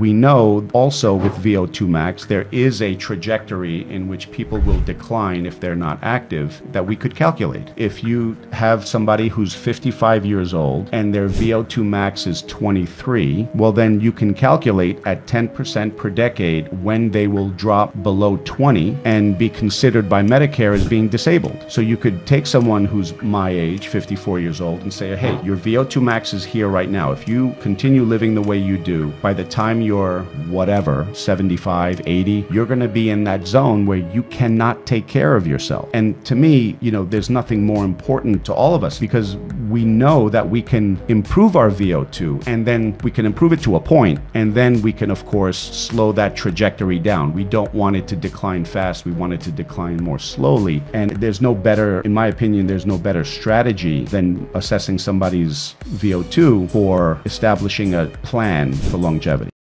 We know also with VO2 max, there is a trajectory in which people will decline if they're not active that we could calculate. If you have somebody who's 55 years old and their VO2 max is 23, well, then you can calculate at 10% per decade when they will drop below 20 and be considered by Medicare as being disabled. So you could take someone who's my age, 54 years old, and say, hey, your VO2 max is here right now. If you continue living the way you do, by the time you're whatever, 75, 80, you're going to be in that zone where you cannot take care of yourself. And to me, you know, there's nothing more important to all of us because we know that we can improve our VO2 and then we can improve it to a point and then we can, of course, slow that trajectory down. We don't want it to decline fast. We want it to decline more slowly. And there's no better, in my opinion, there's no better strategy than assessing somebody's VO2 for establishing a plan for longevity.